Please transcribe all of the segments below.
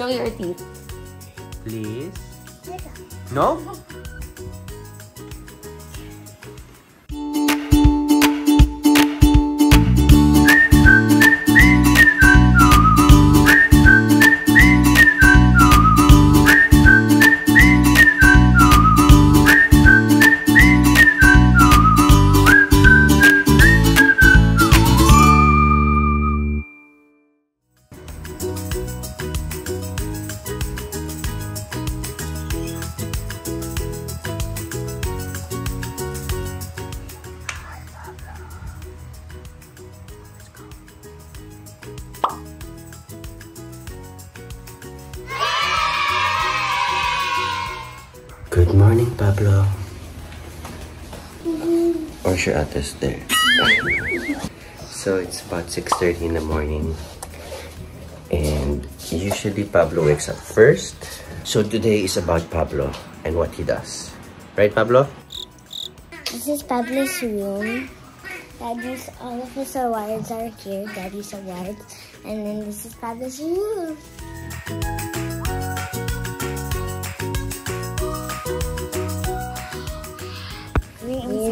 Show your teeth. Please. No? Good morning, Pablo. Where's your address there? so it's about 6.30 in the morning. And usually Pablo wakes up first. So today is about Pablo and what he does. Right, Pablo? This is Pablo's room. Daddy's, all of his awards are here. Daddy's awards. And then this is Pablo's room.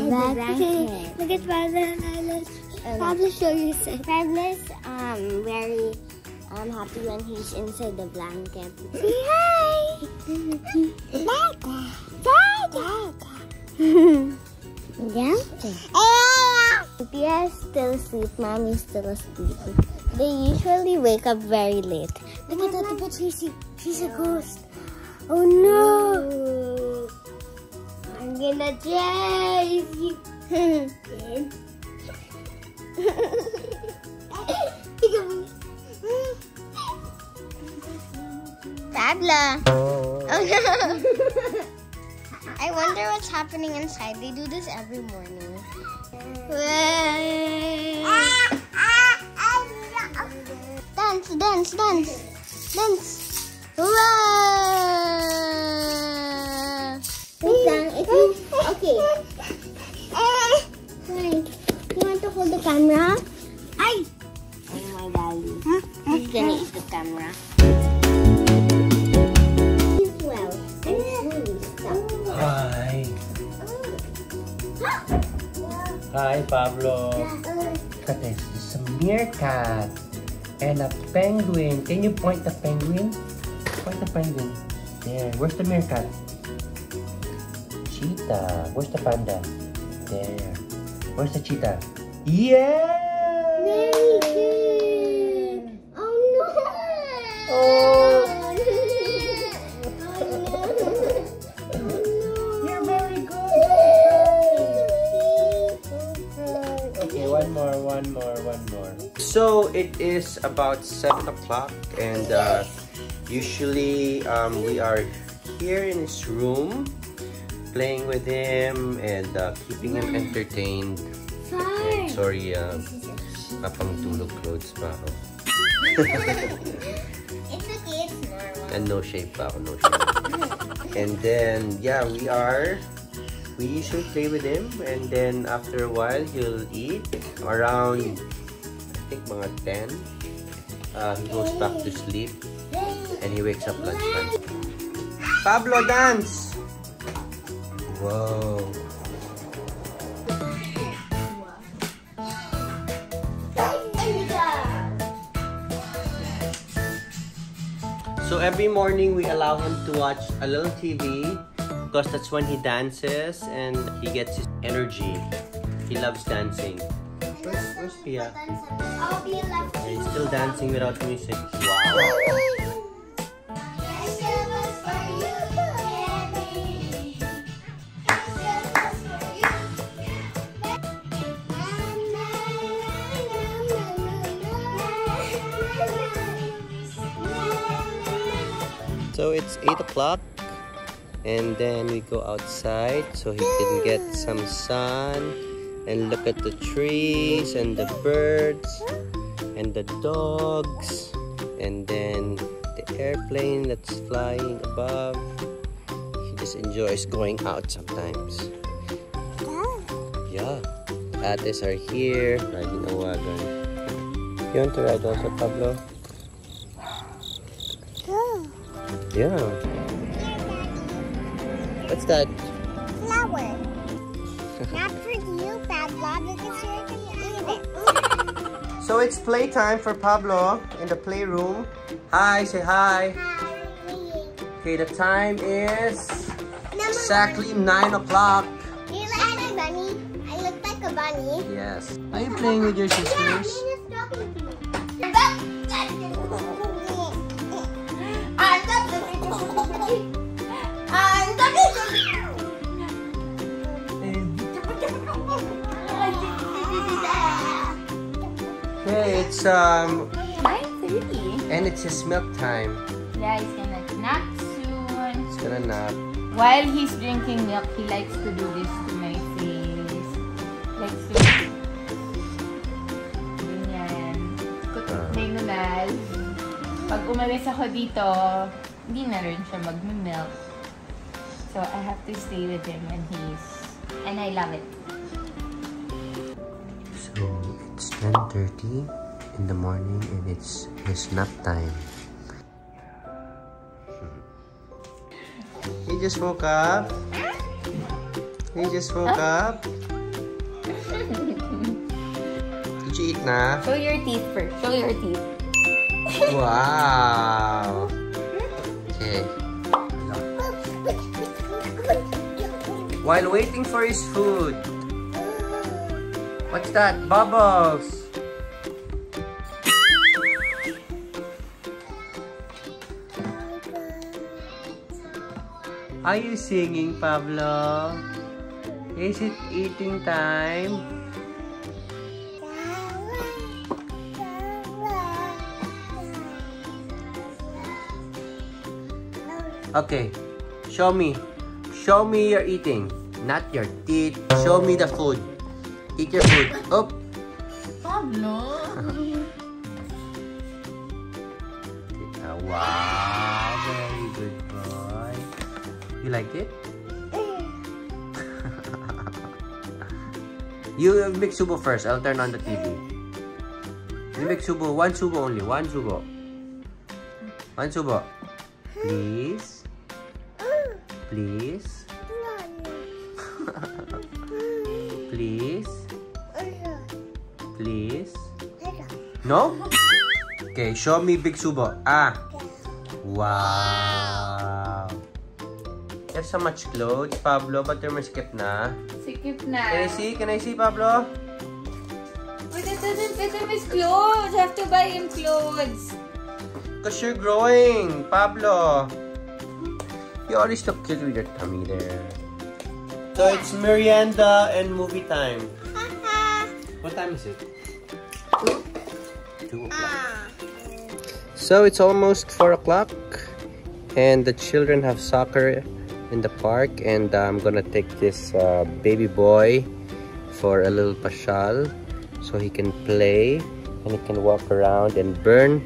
We're back. Look at Pablo. Pablo, show you something. Pablo's um, very um, happy when he's inside the blanket. Say hi! Dada! Dada! Yeah. Pia still asleep, mommy's still asleep. They usually wake up very late. Look at that, but she's, she's a ghost. Oh no! I'm gonna chase you. Pablo. Oh no. I wonder what's happening inside. They do this every morning. Dance, dance, dance, dance. Whoa! Camera? Ay! Oh my daddy. He's gonna eat the camera. Well. Hi. Hi, Pablo. Look at this. It's a meerkat and a penguin. Can you point the penguin? Point the penguin. There. Where's the meerkat? Cheetah. Where's the panda? There. Where's the cheetah? Yeah! Very good. Oh no. Oh. Oh no. You're very good. Okay, one more, one more, one more. So it is about seven o'clock, and uh, usually um, we are here in his room, playing with him and uh, keeping him entertained. Sorry, uh, kapang tulog clothes pa ako. It's okay, it's normal. And no shape pa ako, no shape. and then, yeah, we are, we usually play with him. And then after a while, he'll eat. Around, I think mga 10. Uh, he goes back to sleep. And he wakes up lunchtime. Pablo, dance! Whoa. So every morning we allow him to watch a little TV because that's when he dances and he gets his energy. He loves dancing. Where's, where's Pia? I'll be left. And he's still dancing without music. Wow. So it's 8 o'clock and then we go outside so he can get some sun and look at the trees and the birds and the dogs and then the airplane that's flying above. He just enjoys going out sometimes. Yeah. the ates are here. Riding a wagon. You want to ride also, Pablo? Yeah. What's that? Flower. Not for you, Pablo, because you're gonna eat it. So it's playtime for Pablo in the playroom. Hi, say hi. Hi. Okay, the time is exactly 9 o'clock. Do you like a bunny? I look like a bunny. Yes. Are you playing with your sisters? Okay, it's um 9.30. and it's his milk time. Yeah, he's gonna nap soon. It's gonna nap. While he's drinking milk, he likes to do this to my face. Likes to... Ganyan. Ah. May numal. Pag umalis ako dito, hindi na rin siya mag-milk. So, I have to stay with him when he's... And I love it. So it's 10.30 in the morning and it's his nap time. He just woke up. He just woke up. Did you eat na? Show your teeth first. Show your teeth. Wow. Okay. While waiting for his food. What's that? Bubbles. Are you singing, Pablo? Is it eating time? Okay. Show me. Show me your eating. Not your teeth. Show me the food. Eat your food. Up. Pablo! wow. You like it? you make subo first. I'll turn on the TV. You make subo. One subo only. One subo. One subo. Please. Please. Please. Please. No? Okay, show me big subo. Ah. Wow. Have so much clothes, Pablo, but you're skip na. Sikip Can. I see? Can I see, Pablo? But it doesn't fit him his clothes. I have to buy him clothes. Because you're growing, Pablo. You always look cute with your tummy there. So it's merienda and movie time. What time is it? Two o'clock. Ah. So it's almost four o'clock, and the children have soccer in the park, and I'm gonna take this uh, baby boy for a little pashal, so he can play and he can walk around and burn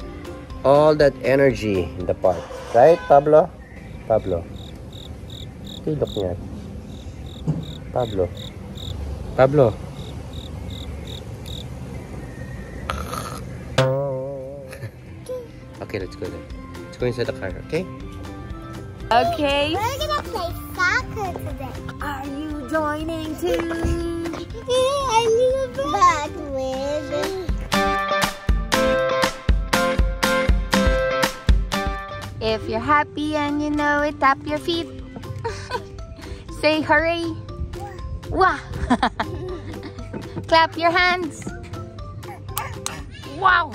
all that energy in the park. Right, Pablo? Pablo. Look niyan. Pablo. Pablo. okay, let's go then. Let's go inside the car, okay? Okay. We're gonna play soccer today. Are you joining too? I need a back with. If you're happy and you know it, tap your feet. Say hooray. Wah! Clap your hands. Wow!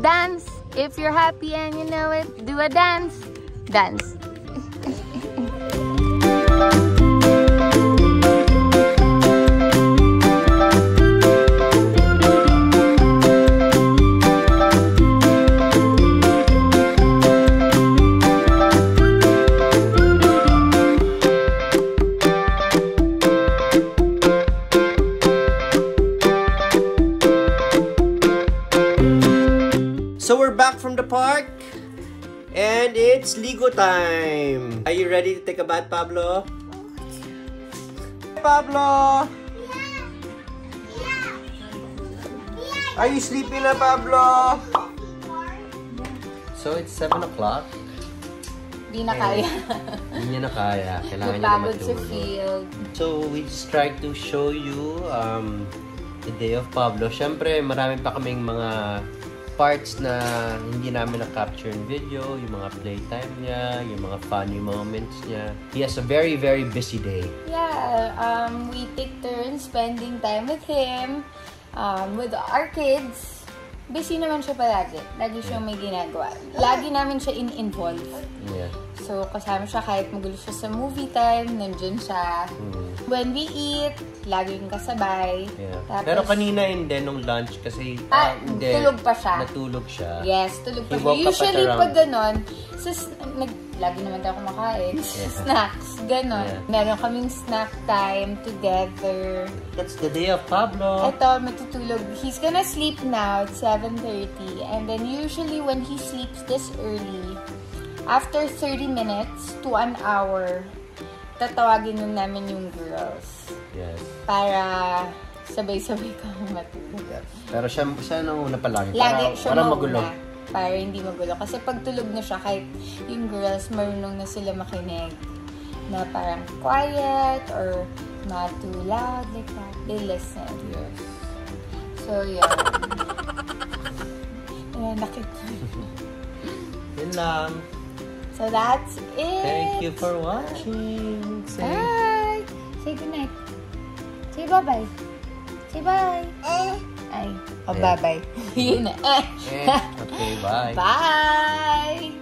Dance. If you're happy and you know it, do a dance. Dance. So we're back from the park. And it's Ligo time! Are you ready to take a bath, Pablo? Pablo! Yeah. Yeah. Are you sleepy na, Pablo? So, it's 7 o'clock. Hindi na kaya. Hindi niya na kaya. Kailangan niya na matulog. So, we just tried to show you um, the day of Pablo. Siyempre, marami pa kaming mga parts na hindi namin na-capture in video. Yung mga playtime niya, yung mga funny moments niya. He has a very, very busy day. Yeah, um, we take turns spending time with him, um, with our kids. Busy naman siya palagi. Lagi siyang may ginagawa. Lagi namin siya in-involve. Yeah. So, kasama siya kahit magulo siya sa movie time, nandyan siya. Mm. When we eat, laging kasabay. Yeah. Tapos- Pero kanina hindi nung lunch kasi Ah, hindi, tulog pa siya. Natulog siya. Yes, tulog pa siya. Usually, around- pag ganon, sa, nag, lagi naman tayo kumakain. Snacks, ganon. Yeah. Meron kaming snack time together. That's the day of Pablo. Ito, matutulog. He's gonna sleep now at 7.30. And then usually when he sleeps this early, after 30 minutes to an hour, tatawagin nun namin yung girls. Yes. Para sabay-sabay kami matulog. Pero siya, siya nang una pa lang. Lagi para, siya para magulo. Para hindi magulo. Kasi pag tulog na siya, kahit yung girls, marunong na sila makinig. Na parang quiet or not too loud, like that. They listen. Yes. So, yan. Ayan, nakit. Yun lang. So, that's it. Thank you for watching. Say, Bye! Say goodnight. Say bye-bye. Say bye. Ay. Oh, Eh. bye-bye. Yun na. Eh. eh, okay, bye. Bye!